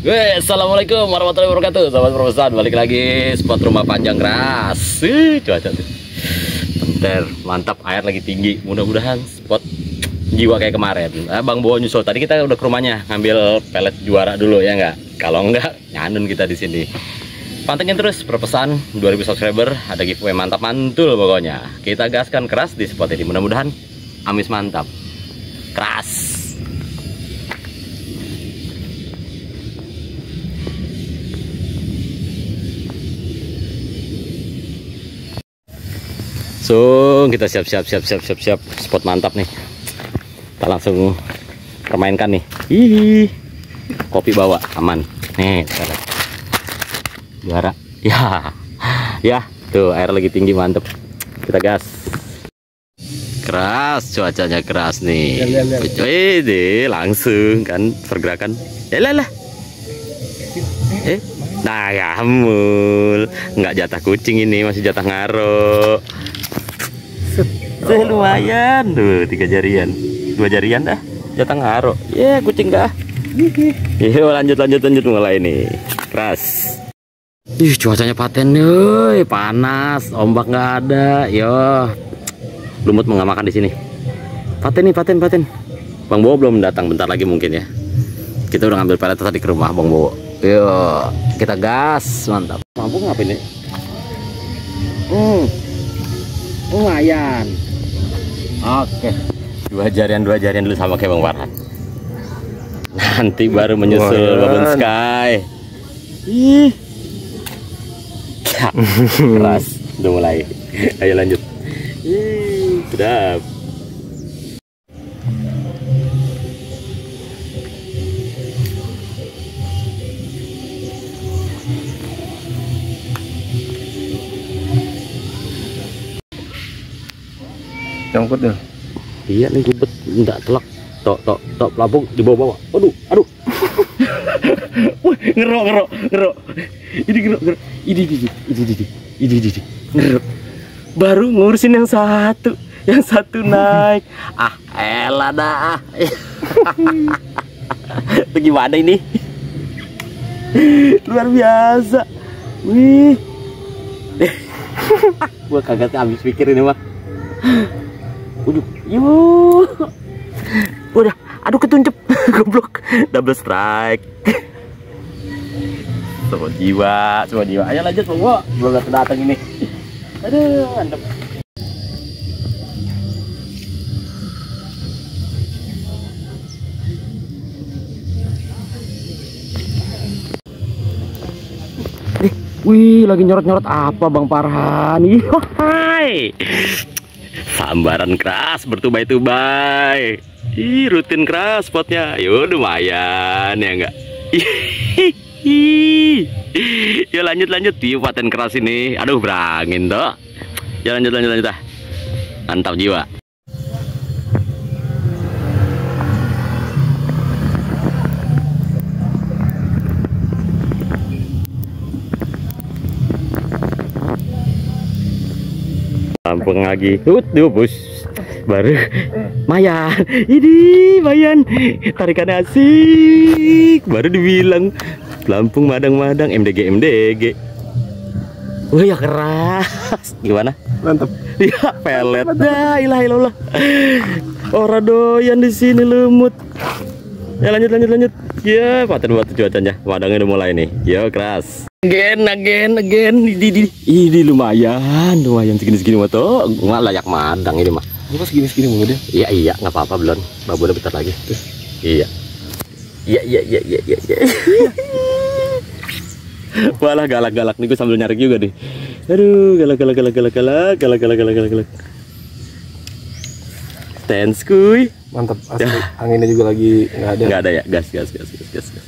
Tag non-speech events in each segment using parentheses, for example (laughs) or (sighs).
Weh, assalamualaikum warahmatullahi wabarakatuh, sahabat perusahaan. Balik lagi spot rumah panjang keras. Ih, cuaca tuh. Bentar, mantap. Air lagi tinggi. Mudah-mudahan spot jiwa kayak kemarin. Ah, Bang Bowo nyusul. Tadi kita udah ke rumahnya ngambil pelet juara dulu ya nggak? Kalau nggak, nyanun kita di sini. Pantengin terus perpesan 2000 subscriber ada giveaway mantap mantul pokoknya. Kita gaskan keras di spot ini. Mudah-mudahan amis mantap. Keras. So, kita siap-siap siap-siap siap-siap spot mantap nih. Kita langsung permainkan nih. Hihi. Kopi bawa aman. Nih. Juara. (laughs) Ya. Ya, tuh air lagi tinggi mantep. Kita gas. Keras, cuacanya keras nih. Lihat, lihat, lihat. Wih, langsung kan pergerakan. Ya lah lah. Eh, nah kamu nggak jatah kucing ini masih jatah ngaro. Tuh lumayan tuh tiga jarian, dua jarian dah jatah ngaro. Ya kucing dah. Yuk lanjut lanjut lanjut mulai nih. Keras. Ih cuacanya paten nih, panas, ombak nggak ada. Yo, lumut mau nggak makan di sini. Paten nih, paten, paten. Bang Bowo belum datang, bentar lagi mungkin ya. Kita udah ngambil pelet tadi ke rumah Bang Bowo. Yuk, kita gas, mantap. Mampu ngapain nih? Hmm, lumayan. Oke, dua jarian dua jarian dulu sama kayak Bang Farhan. Nanti baru menyusul Lumayan. Babon Sky. Ih, keras, udah mulai. Ayo lanjut. Ih, sedap. Cangkut ya. Iya nih gubet enggak telak. Tok tok tok pelampung di bawah-bawah. Aduh, (laughs) aduh. Wih, ngerok ngerok ngerok. Ini ngerok ngerok. Ini ini ini ini ini ini ini ngerok. Baru ngurusin yang satu, yang satu (laughs) naik. Ah, elah dah. (laughs) Itu gimana ini? Luar biasa. Wih. Gua kagak habis pikir ini mah. Udah, yuk. Udah, aduh ketuncep, (laughs) goblok. Double strike. Semua jiwa, semua jiwa. Ayo lanjut, Bang. Belum datang ini. Aduh, mantap. Eh, Wih, lagi nyorot-nyorot apa Bang Parhan? Ih, hai. Sambaran keras bertubai-tubai. Ih, rutin keras spotnya. Yo, lumayan ya enggak? (laughs) Yo lanjut lanjut di paten keras ini. Aduh, berangin toh. Ya lanjut lanjut lanjut ah. Mantap jiwa. Lampung lagi. Ut, bus. Baru Mayan. Ini Mayan. Tarikan asik. Baru dibilang Lampung madang-madang MDG MDG. Wah ya keras. Gimana? Mantap. Ya pelet. Dah ilah ilah. Orang doyan di sini lumut. Ya lanjut lanjut lanjut. Ya paten buat cuacanya. Madangnya udah mulai nih. Ya keras. Again, again, again. Ini, ini, ini lumayan, lumayan segini-segini mah tuh. Nggak layak madang ini mah. Gua segini-segini mulu dia. Iya iya, nggak apa-apa belum. Babu udah bentar lagi. Iya. Iya iya iya iya iya. iya. Walah galak-galak nih gue sambil nyari juga nih. Aduh, galak galak galak galak galak galak galak galak galak Stance kuy. Mantap. (laughs) Asli. Anginnya juga lagi nggak ada. Nggak ada ya, gas gas gas gas gas.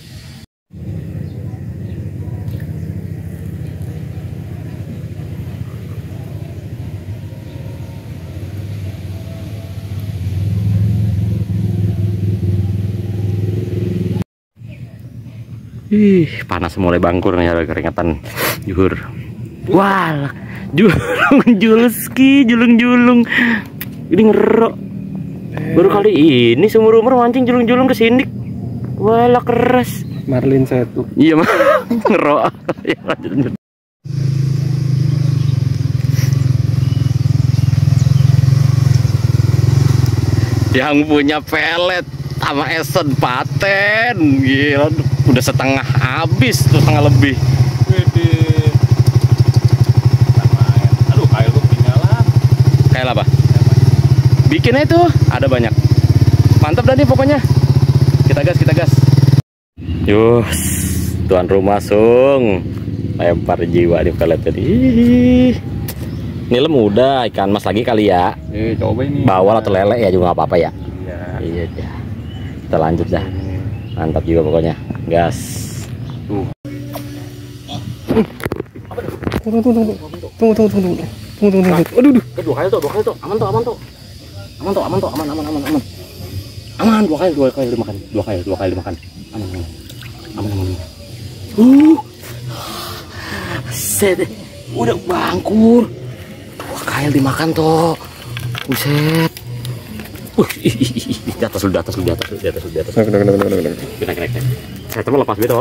Ih, panas mulai bangkur nih ada keringetan juhur. Wah, julung julski, julung-julung. Ini ngerok. Baru kali ini seumur umur mancing julung-julung ke sini. Walah keras. Marlin satu. Iya mah (laughs) ngerok. ya lanjut lanjut. Yang punya pelet sama esen paten, gila udah setengah habis, tuh setengah lebih. Aduh, kayak lu ketinggalan. Kayak apa? Bikin itu ada banyak. Mantap nih pokoknya. Kita gas, kita gas. Yus, tuan rumah sung. Lempar jiwa di pelet jadi. Ih. Nilem udah ikan mas lagi kali ya. Eh, coba ini. Bawal atau lele ya juga nggak apa-apa ya. Iya. Iya ya. Kita lanjut dah. Mantap juga pokoknya. Gas. Tuh. Tunggu, tunggu, tunggu. Tunggu, tunggu, tunggu. Tunggu, tunggu, tunggu. Aduh, aduh. Dua kali tuh, dua kali tuh. Aman tuh, aman tuh. Aman tuh, aman tuh, aman, aman, aman, aman. Aman, dua kali, dua kali dimakan. Dua kali, dua kali dimakan. Aman, aman. Aman, aman. aman. Uh. Set. Udah bangkur. Dua kali dimakan tuh. Buset. Uh, ih, ih, ih, ih. di atas lu, di atas lu, di atas lu, di atas lu, di atas. Kena, kena, kena, kena, kena. Kena, kena, kena. Saya coba lepas gitu.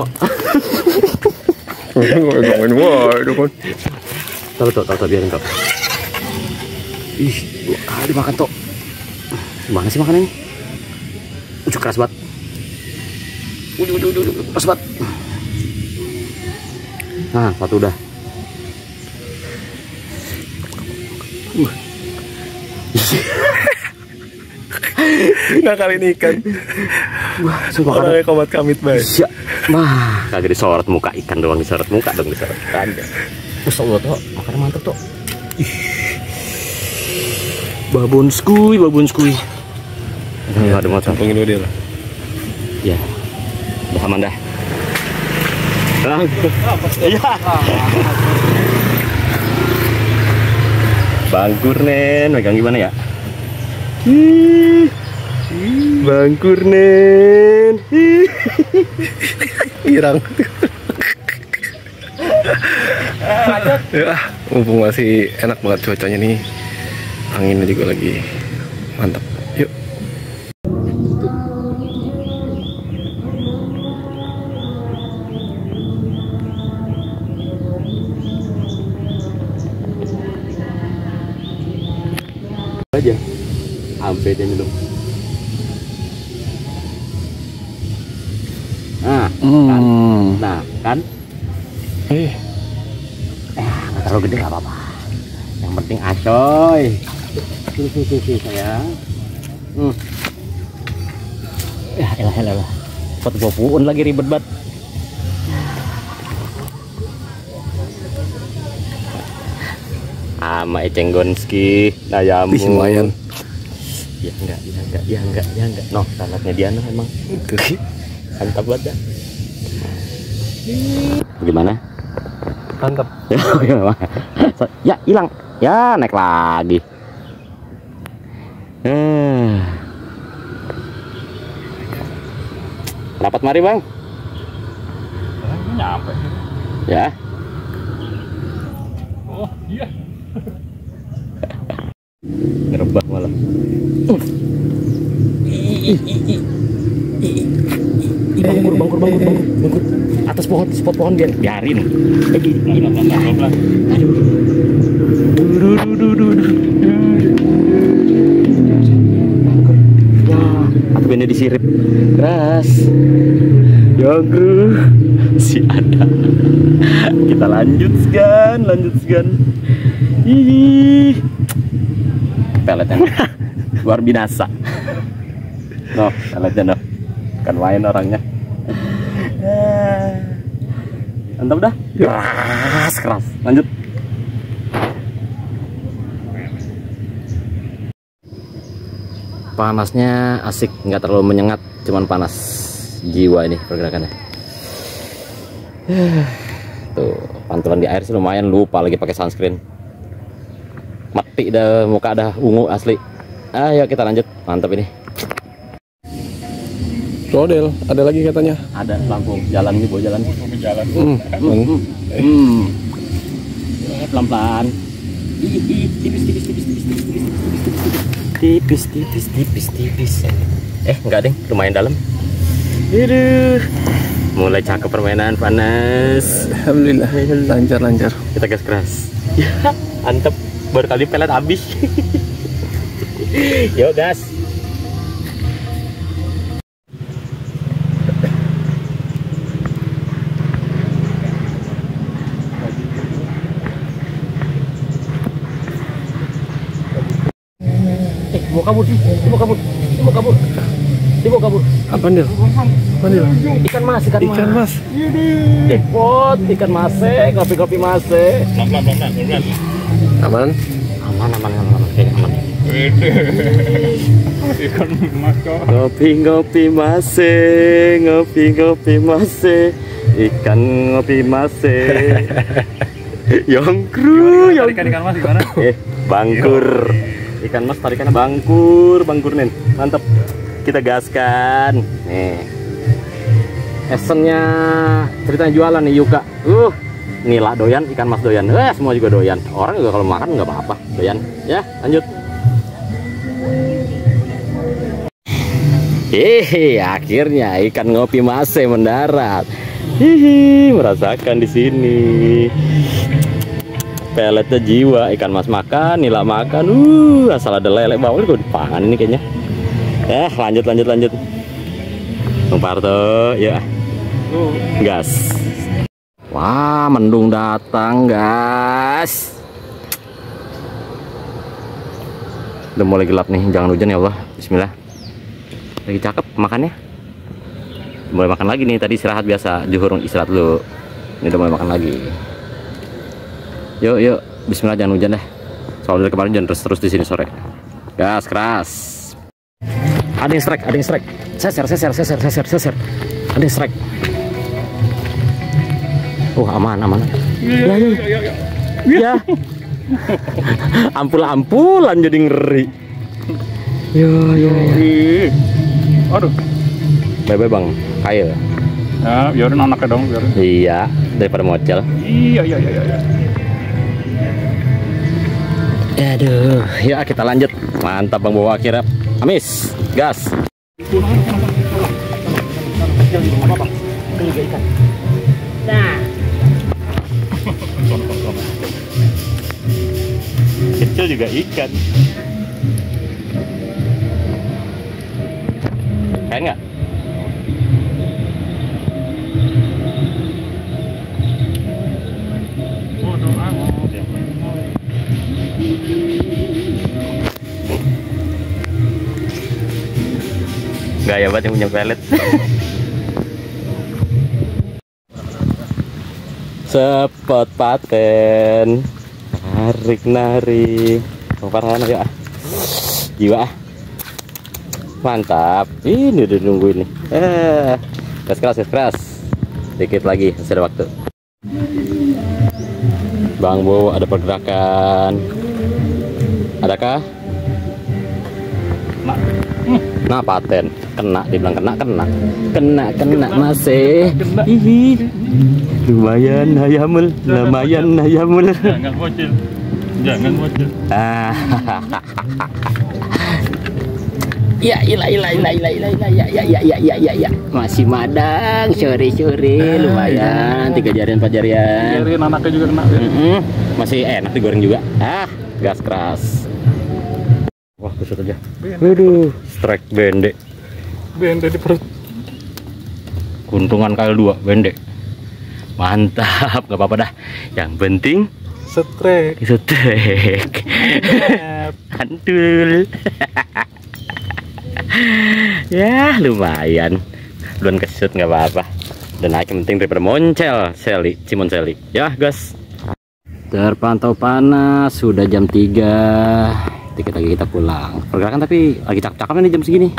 Gangguin wah, itu kan. Tahu tahu biarin tuh. Ih, dua kali makan tuh. Gimana sih makanannya? Ujuk keras banget. Udah, udah, udah, udah, keras banget. Nah, satu udah. Nah, kali ini ikan. Wah, sumpah kan. Orangnya komat kamit baik. Iya. Wah, kagak disorot muka ikan doang disorot muka dong disorot. Kagak. Terus Allah tuh, makan mantep tuh. Ih. Babon skuy, babon skuy. Enggak ada motor. Campungin dulu dia lah. Ya. Udah aman dah. Iya. Bangkur nen, megang gimana ya? Bangkur nen. Irang. ya, mumpung masih enak banget cuacanya nih. Anginnya juga lagi mantap. Eh, eh nggak terlalu gede nggak apa-apa. Yang penting acoy. Sini sini sini, sayang. Hmm. ya elah elah elah. Pot puun lagi ribet banget. Ama Eceng Gonski Nayamu Ih, lumayan. ya enggak ya enggak ya enggak ya enggak. No salatnya Diana emang. Mantap banget dah. gimana Mantap. (laughs) ya hilang ya naik lagi eh. rapat mari bang Nyampe. ya Oh, iya. ngerebah malah bangkur bangkur bangkur bangkur bangkur atas pohon spot pohon biar biarin. Lagi aduh aku bener disirip. Keras. Yogu si ada. Kita lanjut segan lanjut segan. Ih. peletnya luar binasa no peletnya no. Kan main orangnya mantap dah? Keras keras. Lanjut. Panasnya asik nggak terlalu menyengat cuman panas jiwa ini pergerakannya. (sighs) Tuh pantulan di air sih lumayan lupa lagi pakai sunscreen. Mati dah muka dah ungu asli. Ayo kita lanjut mantap ini Rodel, ada lagi katanya. ada lampu jalan nih bawa jalan Jalan. hmm. hmm. hmm. Eh, pelan-pelan tipis tipis tipis tipis tipis tipis tipis tipis tipis tipis tipis eh enggak deh lumayan dalam Aduh. mulai cakep permainan panas Alhamdulillah lancar lancar. kita gas keras ya antep baru kali pelet habis yuk gas mau kabur, mau kabur, mau kabur, dia mau kabur. Apa nih? Apa nih? Ikan mas, ikan, Ikan mas. Jackpot, ikan mase, kopi-kopi mase. Aman? Aman, aman, aman, aman, aman. (laughs) Ikan mas kok. Ngopi-ngopi mase, ngopi-ngopi mase, ikan ngopi mase. (laughs) Yongkru, yongkru. ikan mas gimana? Eh, bangkur. Ikan mas tarikannya bangkur, bangkur nih. Mantap. Kita gaskan. Nih. Esennya ceritanya jualan nih Yuka. Uh, nila doyan, ikan mas doyan. Eh, semua juga doyan. Orang juga kalau makan nggak apa-apa, doyan. Ya, lanjut. Hehe, akhirnya ikan ngopi mase mendarat. Hihi, merasakan di sini. Peletnya jiwa, ikan mas makan, nila makan. Uh, asal ada lele bawah gue dipangan ini kayaknya. Eh, lanjut lanjut lanjut. Bang Parto, ya. Gas. Wah, mendung datang, gas. Udah mulai gelap nih, jangan hujan ya Allah. Bismillah. Lagi cakep makannya. Mulai makan lagi nih, tadi istirahat biasa, juhur istirahat dulu. Ini udah mulai makan lagi. Yuk, yuk. Bismillah jangan hujan deh. Soalnya dari kemarin hujan terus-terus di sini sore. Gas keras. Ada yang strike, ada yang strike. Seser, seser, seser, seser, seser. Ada yang strike. Oh, aman, aman. Ya, ya, ya. ya. (laughs) Ampul-ampulan jadi ngeri. Ya, ya, ya. Aduh. Bye-bye, Bang. Kail. Ya, biarin anaknya dong, biarin. Iya, daripada mocel. Iya, iya, iya, iya. Aduh, ya kita lanjut. Mantap Bang bawa akhirnya. Amis, gas. Kecil juga ikan. Keren nggak? Gaya banget yang punya pelet. Sepot paten. Narik. Bang Farhan ayo ah. Jiwa ah. Mantap. Ini udah nunggu ini. Eh, gas keras, gas keras. Dikit lagi, masih ada waktu. Bang Bo, ada pergerakan. Adakah? Nah, Nah paten kena dibilang kena kena. Kena kena masih. Hihi. lumayan hayamul. Lumayan hayamul. Jangan bocil. Jangan bocil. ah. (laughs) Ya ila ila ila ila ila ila ya ya ya ya ya ya ya. Masih madang. Sore sore. Lumayan. Tiga jarian empat jarian. Biarin anaknya juga kena. biarin. Mm-mm. masih enak digoreng juga. Ah gas keras. Wah kusut aja. Waduh. Strike bende Benda di perut. Kuntungan kali dua, bende. Mantap, nggak apa-apa dah. Yang penting Setrek. setrek. (laughs) Antul. (laughs) ya lumayan. Belum kesut nggak apa-apa. Dan yang penting daripada moncel, seli, cimon seli. Ya gas. Terpantau panas, sudah jam 3 Dikit lagi kita pulang. Pergerakan tapi lagi cakep-cakepnya nih jam segini.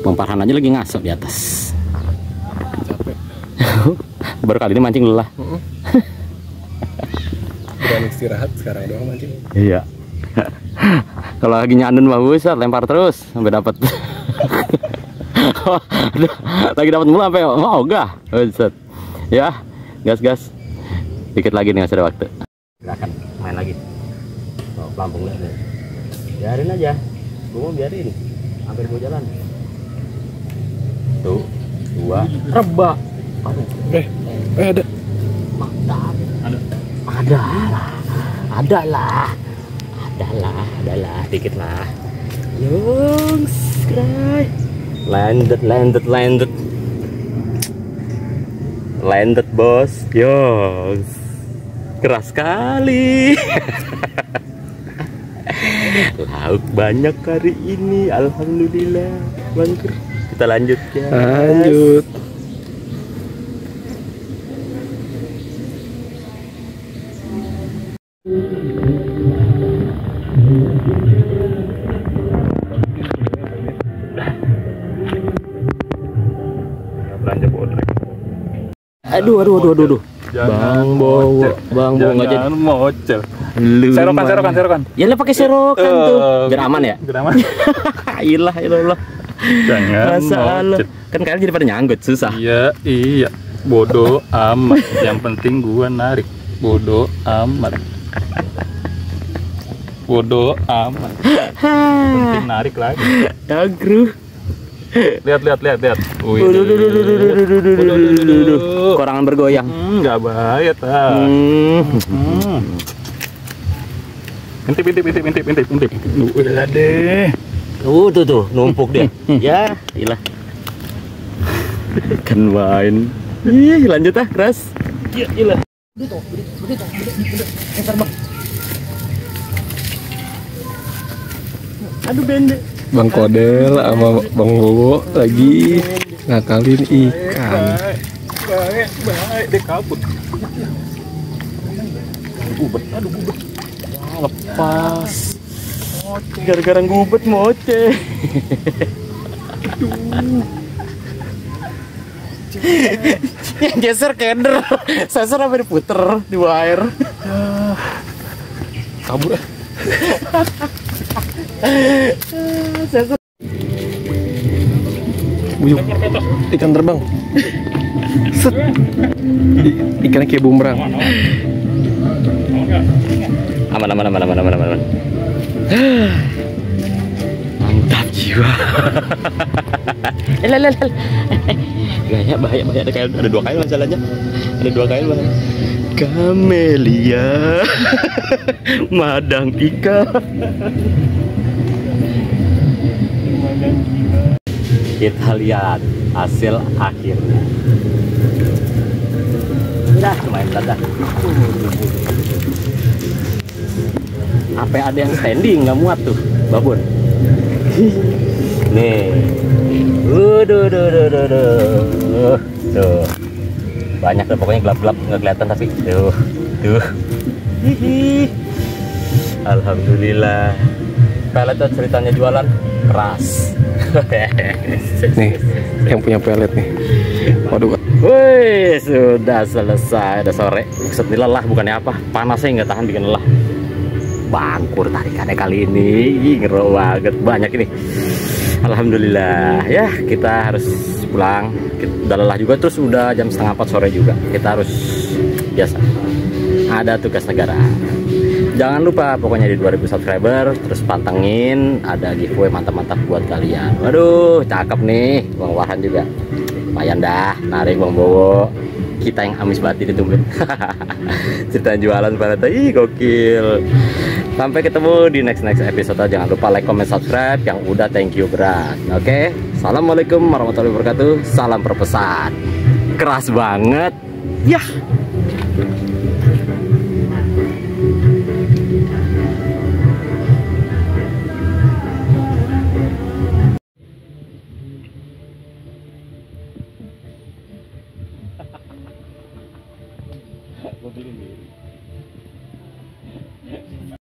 Bang Farhan aja lagi ngasok di atas. Capek. (laughs) Baru kali ini mancing lelah. Berani istirahat sekarang doang mancing. Iya. (laughs) Kalau lagi nyandun mah buset lempar terus sampai dapat. (laughs) lagi dapat mulu sampai oh ogah. Buset. Ya, gas gas. Dikit lagi nih masih ada waktu. Gerakan main lagi. Oh, pelampung nih. Biarin aja. Gua mau biarin. Hampir gua jalan. Tuh, dua, reba. Eh, eh ada. Ada. Ada lah. Ada lah. Ada lah, ada lah, dikit lah. Yungs, kray. Landed, landed, landed. Landed, bos. Yungs. Keras sekali. (laughs) Lauk banyak hari ini, alhamdulillah. Bangker. Kita lanjut ya. Lanjut. Belanja bodrek. Aduh, aduh, aduh, aduh, aduh. Bang Bowo, Bang Bowo nggak jadi. Jangan mocel. Lu Serokan, serokan, serokan. Ya lah pakai serokan tuh. Eh, Biar aman ya. Biar aman. (laughs) Ilah, ilah. Jangan Masa Masalah. Kan kalian jadi pada nyanggut susah. Iya, iya. Bodoh amat. Yang penting gue narik. Bodoh amat. Bodoh amat. penting narik lagi. Dagru. Lihat, lihat, lihat, lihat. Korangan bergoyang. Enggak hmm, bahaya, tak. Hmm. Hmm. Intip, intip, intip, intip, intip, intip. Udah deh. Tuh, tuh, tuh, numpuk dia. (laughs) ya, ilah. (laughs) kan main. Ih, lanjut ah, keras. Ya, ilah. Aduh, bende. Bang Kodel sama Bang Bowo lagi ngakalin ikan. Baik, baik. Dia kabut. Gubet, aduh gubet. Ya, lepas. Gara-gara gubet moce. Yang geser keder. Sensor apa diputer di wire. Kabur. ah. Sensor Buyuk. Ikan terbang. Set. I- ikannya kayak bumerang. aman aman aman aman aman aman. Mantap jiwa. Elah. Bahaya bahaya bahaya ada kail ada dua kail masalahnya. Ada dua kail bahaya. Kamelia (laughs) Madang Ika Kita lihat hasil akhirnya Dah lumayan berat dah Apa ada yang standing nggak muat tuh babon Nih Waduh, duh, duh, duh, duh. Tuh. Banyak tuh pokoknya gelap-gelap nggak kelihatan tapi tuh, tuh. Hihi. Alhamdulillah. Pelet tuh ceritanya jualan keras. (laughs) Nih, yang punya pelet nih. Waduh. Wih, sudah selesai, udah sore. Ini lelah bukannya apa? Panasnya nggak tahan bikin lelah. Bangkur tarikannya kali ini, Ih, ngero banget, banyak ini. Alhamdulillah, ya kita harus pulang. Udah lelah juga, terus udah jam setengah empat sore juga. Kita harus biasa. Ada tugas negara. Jangan lupa pokoknya di 2000 subscriber terus pantengin ada giveaway mantap-mantap buat kalian. Waduh, cakep nih Bang Wahan juga. Lumayan dah, narik Bang Bowo. Kita yang amis banget ditungguin. (laughs) Cerita jualan pada ih gokil. Sampai ketemu di next next episode. Jangan lupa like, comment, subscribe. Yang udah thank you berat. Oke. Assalamualaikum warahmatullahi wabarakatuh. Salam perpesan. Keras banget. Yah.